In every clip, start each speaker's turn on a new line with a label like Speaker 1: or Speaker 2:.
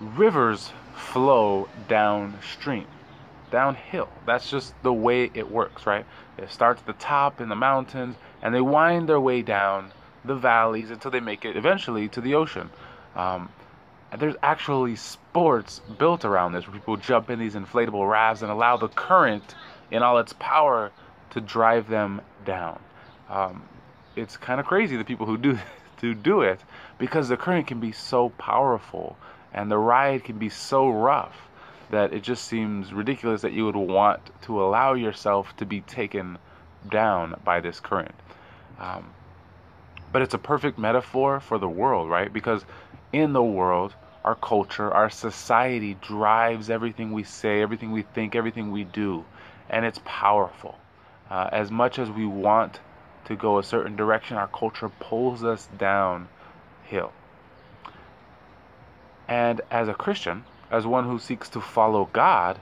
Speaker 1: rivers flow downstream, downhill. That's just the way it works, right? It starts at the top in the mountains and they wind their way down the valleys until they make it eventually to the ocean. Um, and there's actually sports built around this where people jump in these inflatable rafts and allow the current in all its power to drive them down. Um, it's kind of crazy the people who do to do it because the current can be so powerful and the ride can be so rough that it just seems ridiculous that you would want to allow yourself to be taken down by this current. Um, but it's a perfect metaphor for the world, right? Because in the world, our culture, our society drives everything we say, everything we think, everything we do, and it's powerful. Uh, as much as we want to go a certain direction, our culture pulls us downhill. And as a Christian, as one who seeks to follow God,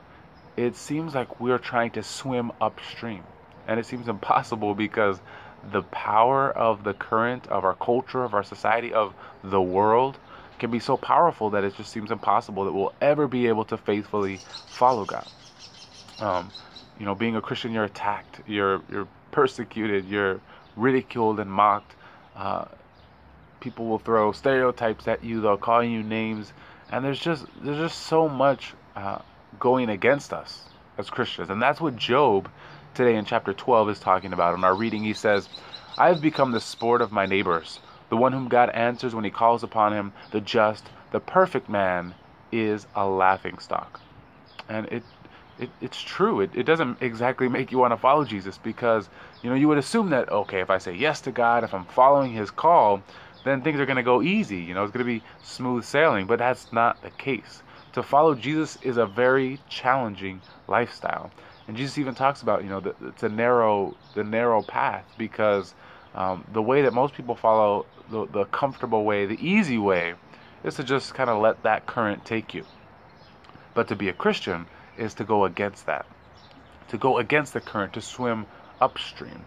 Speaker 1: it seems like we're trying to swim upstream. And it seems impossible because the power of the current of our culture, of our society, of the world can be so powerful that it just seems impossible that we'll ever be able to faithfully follow God. Um, you know, being a Christian, you're attacked, you're you're persecuted, you're ridiculed and mocked. Uh, people will throw stereotypes at you. They'll call you names, and there's just there's just so much uh, going against us as Christians, and that's what Job today in chapter 12 is talking about. In our reading, he says, "I have become the sport of my neighbors." The one whom God answers when he calls upon him, the just, the perfect man, is a laughing stock. And it, it it's true. It, it doesn't exactly make you want to follow Jesus because, you know, you would assume that, okay, if I say yes to God, if I'm following his call, then things are going to go easy. You know, it's going to be smooth sailing. But that's not the case. To follow Jesus is a very challenging lifestyle. And Jesus even talks about, you know, it's a narrow, the narrow path because um, the way that most people follow the, the comfortable way, the easy way, is to just kind of let that current take you. But to be a Christian is to go against that, to go against the current, to swim upstream.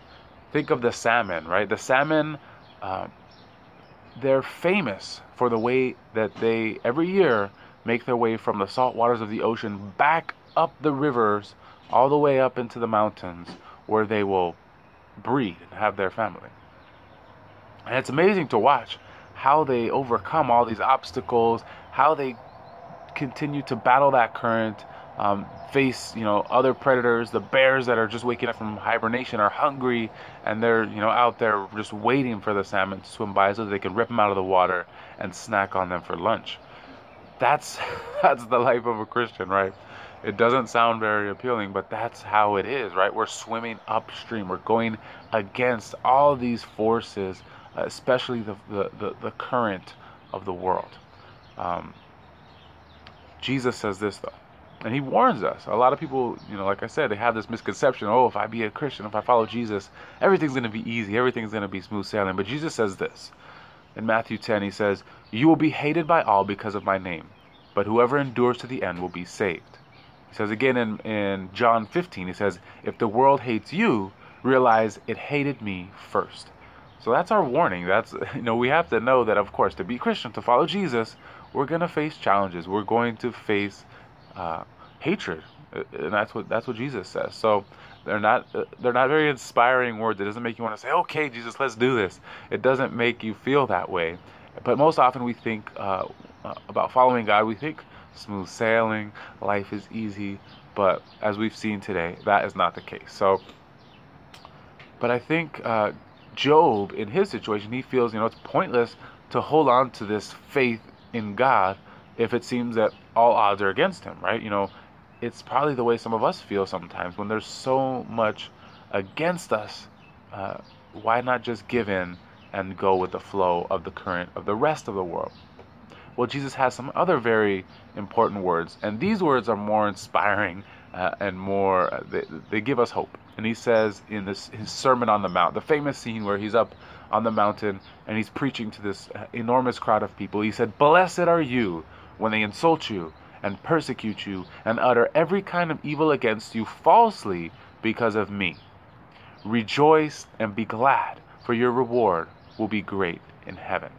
Speaker 1: Think of the salmon, right? The salmon, um, they're famous for the way that they every year make their way from the salt waters of the ocean back up the rivers, all the way up into the mountains, where they will breed and have their family. And it's amazing to watch how they overcome all these obstacles, how they continue to battle that current, um, face you know other predators. The bears that are just waking up from hibernation are hungry, and they're you know out there just waiting for the salmon to swim by so they can rip them out of the water and snack on them for lunch. That's that's the life of a Christian, right? It doesn't sound very appealing, but that's how it is, right? We're swimming upstream. We're going against all these forces especially the, the, the, the, current of the world. Um, Jesus says this, though, and he warns us. A lot of people, you know, like I said, they have this misconception oh, if I be a Christian, if I follow Jesus, everything's going to be easy, everything's going to be smooth sailing. But Jesus says this. In Matthew 10, he says, You will be hated by all because of my name, but whoever endures to the end will be saved. He says again in, in John 15, he says, If the world hates you, realize it hated me first. So that's our warning. That's you know we have to know that of course to be Christian to follow Jesus, we're gonna face challenges. We're going to face uh, hatred, uh, and that's what that's what Jesus says. So they're not uh, they're not very inspiring words. It doesn't make you want to say, okay, Jesus, let's do this. It doesn't make you feel that way. But most often we think uh, uh about following God. We think smooth sailing, life is easy. But as we've seen today, that is not the case. So, but I think uh, Job, in his situation, he feels, you know, it's pointless to hold on to this faith in God if it seems that all odds are against him, right? You know, it's probably the way some of us feel sometimes when there's so much against us. Uh, why not just give in and go with the flow of the current of the rest of the world? Well, Jesus has some other very important words, and these words are more inspiring uh, and more, uh, they, they give us hope and he says in this his Sermon on the Mount, the famous scene where he's up on the mountain and he's preaching to this enormous crowd of people. He said, "Blessed are you when they insult you and persecute you and utter every kind of evil against you falsely because of me. Rejoice and be glad, for your reward will be great in heaven."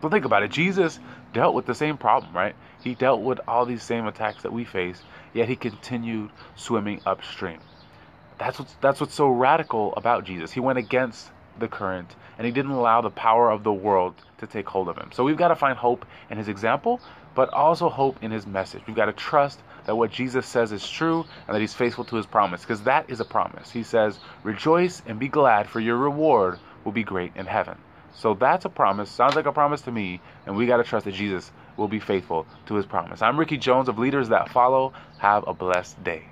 Speaker 1: So think about it. Jesus dealt with the same problem, right? He dealt with all these same attacks that we face, yet he continued swimming upstream. That's what's, that's what's so radical about Jesus. He went against the current and he didn't allow the power of the world to take hold of him. So we've got to find hope in his example, but also hope in his message. We've got to trust that what Jesus says is true and that he's faithful to his promise because that is a promise. He says, Rejoice and be glad, for your reward will be great in heaven. So that's a promise. Sounds like a promise to me, and we got to trust that Jesus will be faithful to his promise. I'm Ricky Jones of Leaders That Follow. Have a blessed day.